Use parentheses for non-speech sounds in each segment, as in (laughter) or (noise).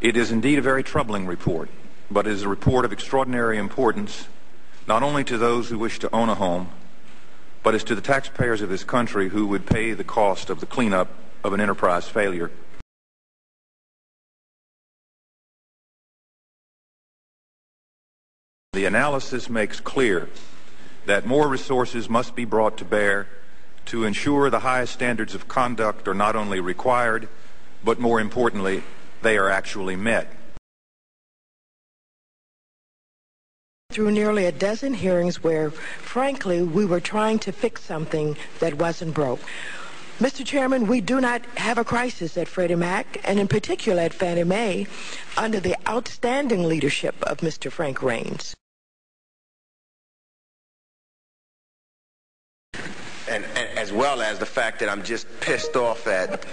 It is indeed a very troubling report, but it is a report of extraordinary importance not only to those who wish to own a home, but as to the taxpayers of this country who would pay the cost of the cleanup of an enterprise failure. The analysis makes clear that more resources must be brought to bear to ensure the highest standards of conduct are not only required, but more importantly, they are actually met. Through nearly a dozen hearings where, frankly, we were trying to fix something that wasn't broke. Mr. Chairman, we do not have a crisis at Freddie Mac, and in particular at Fannie Mae, under the outstanding leadership of Mr. Frank Raines. And, and, as well as the fact that I'm just pissed off at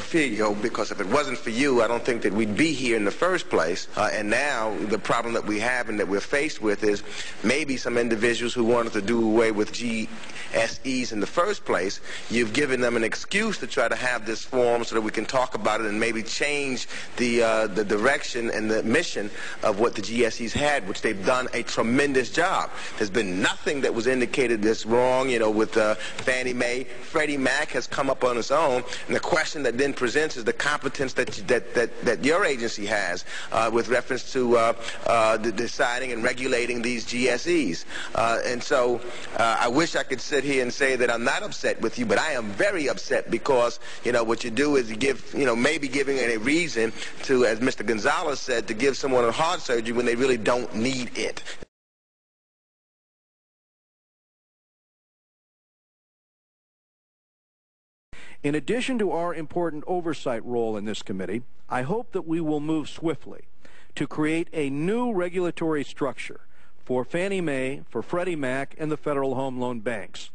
Because if it wasn't for you, I don't think that we'd be here in the first place. Uh, and now the problem that we have and that we're faced with is maybe some individuals who wanted to do away with GSEs in the first place, you've given them an excuse to try to have this forum so that we can talk about it and maybe change the, uh, the direction and the mission of what the GSEs had, which they've done a tremendous job. There's been nothing that was indicated that's wrong, you know, with uh, Fannie Mae. Freddie Mac has come up on its own. And the question that then presents is the competence that that that, that your agency has uh, with reference to uh, uh, deciding and regulating these GSEs. Uh, and so I wish I could sit here and say that I'm not upset with you, but I am very upset because you know what you do is you give you know maybe giving a reason to, as Mr. Gonzalez said, to give someone a heart surgery when they really don't need it. In addition to our important oversight role in this committee, I hope that we will move swiftly to create a new regulatory structure for Fannie Mae, for Freddie Mac, and the Federal Home Loan Banks.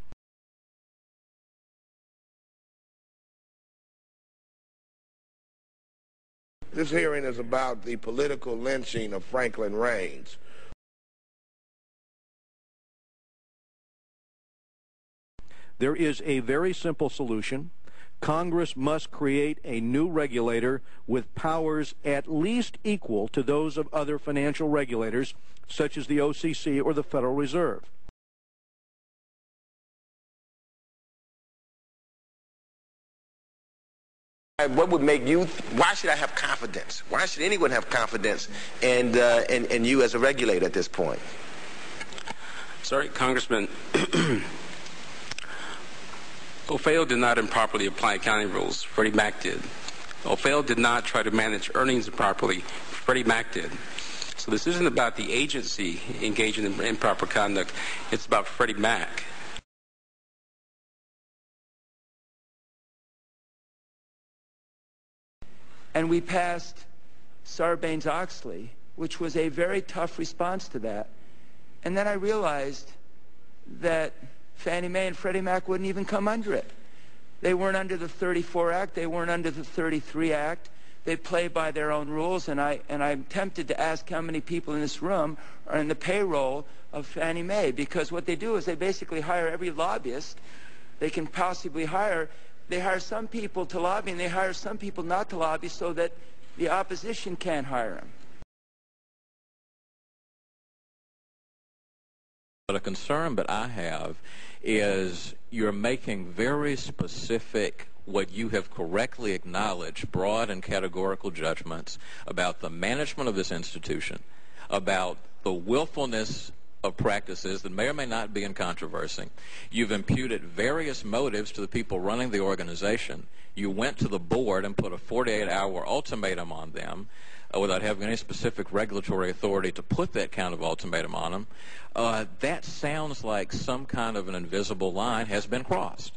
This hearing is about the political lynching of Franklin Raines. There is a very simple solution. Congress must create a new regulator with powers at least equal to those of other financial regulators, such as the OCC or the Federal Reserve. What would make you, why should I have confidence? Why should anyone have confidence in, uh, in, in you as a regulator at this point? Sorry, Congressman. (clears throat) OFHEO did not improperly apply accounting rules. Freddie Mac did. OFHEO did not try to manage earnings improperly. Freddie Mac did. So this isn't about the agency engaging in improper conduct. It's about Freddie Mac. And we passed Sarbanes-Oxley, which was a very tough response to that. And then I realized that Fannie Mae and Freddie Mac wouldn't even come under it. They weren't under the 34 Act. They weren't under the 33 Act. They play by their own rules, and, I, and I'm tempted to ask how many people in this room are in the payroll of Fannie Mae, because what they do is they basically hire every lobbyist they can possibly hire. They hire some people to lobby, and they hire some people not to lobby so that the opposition can't hire them. But a concern that I have is you're making very specific what you have correctly acknowledged broad and categorical judgments about the management of this institution, about the willfulness of practices that may or may not be in controversy. You've imputed various motives to the people running the organization. You went to the board and put a 48-hour ultimatum on them uh, without having any specific regulatory authority to put that kind of ultimatum on them, uh, that sounds like some kind of an invisible line has been crossed.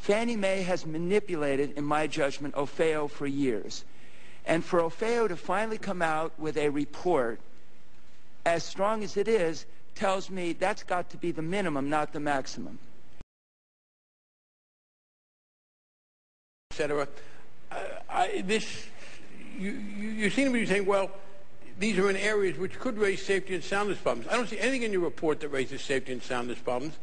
Fannie Mae has manipulated, in my judgment, OFHEO for years. And for OFHEO to finally come out with a report, as strong as it is, tells me that's got to be the minimum, not the maximum. Etc. This, you, you, seem to be saying, well, these are in areas which could raise safety and soundness problems. I don't see anything in your report that raises safety and soundness problems.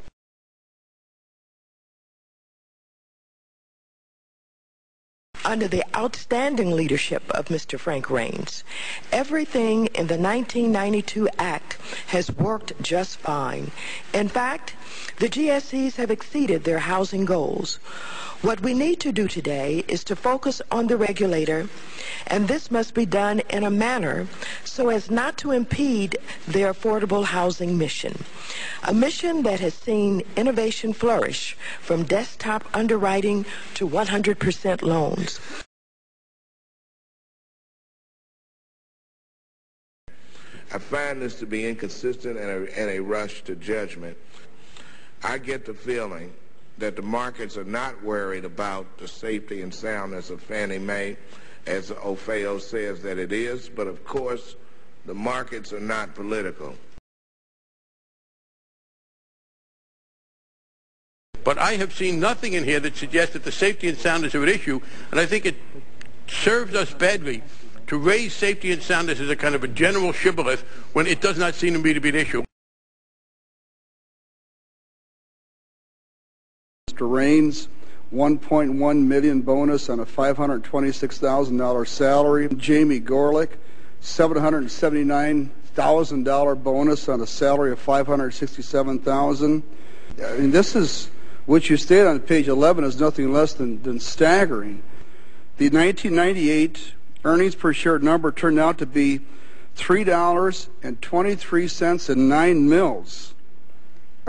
under the outstanding leadership of Mr. Frank Raines. Everything in the 1992 Act has worked just fine. In fact, the GSEs have exceeded their housing goals. What we need to do today is to focus on the regulator, and this must be done in a manner so as not to impede their affordable housing mission. A mission that has seen innovation flourish from desktop underwriting to 100% loans. I find this to be inconsistent and a, and a rush to judgment. I get the feeling that the markets are not worried about the safety and soundness of Fannie Mae, as OFHEO says that it is, but of course, the markets are not political. But I have seen nothing in here that suggests that the safety and soundness are an issue, and I think it serves us badly to raise safety and soundness as a kind of a general shibboleth when it does not seem to me to be an issue. Mr. Raines, 1.1 million bonus on a $526,000 salary. Jamie Gorelick, $779,000 bonus on a salary of 567,000. I mean, this is what you state on page 11 is nothing less than, than staggering. The 1998 earnings per share number turned out to be $3.23 and 9 mils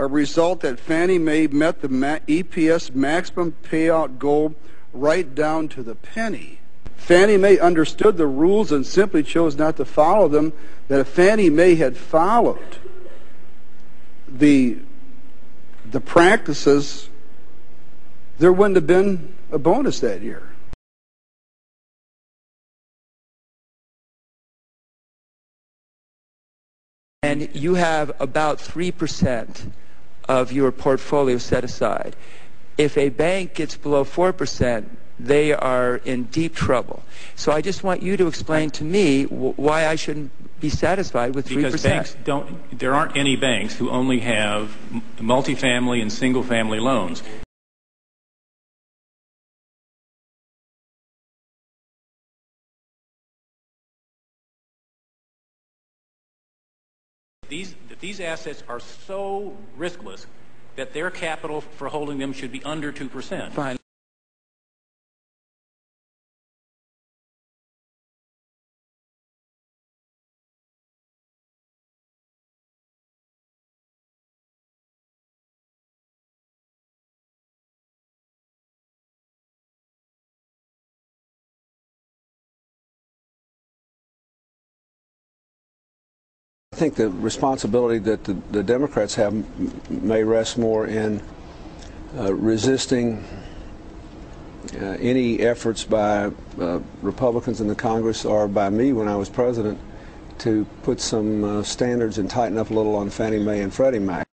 a result that Fannie Mae met the EPS maximum payout goal right down to the penny. Fannie Mae understood the rules and simply chose not to follow them, that if Fannie Mae had followed the, the practices, there wouldn't have been a bonus that year. And you have about 3% of your portfolio set aside. If a bank gets below 4%, they are in deep trouble. So I just want you to explain to me why I shouldn't be satisfied with 3%. Because banks don't, there aren't any banks who only have multifamily and single family loans. These, assets are so riskless that their capital for holding them should be under 2%. Fine. Think the responsibility that the, the Democrats have may rest more in uh, resisting uh, any efforts by uh, Republicans in the Congress or by me when I was president to put some uh, standards and tighten up a little on Fannie Mae and Freddie Mac.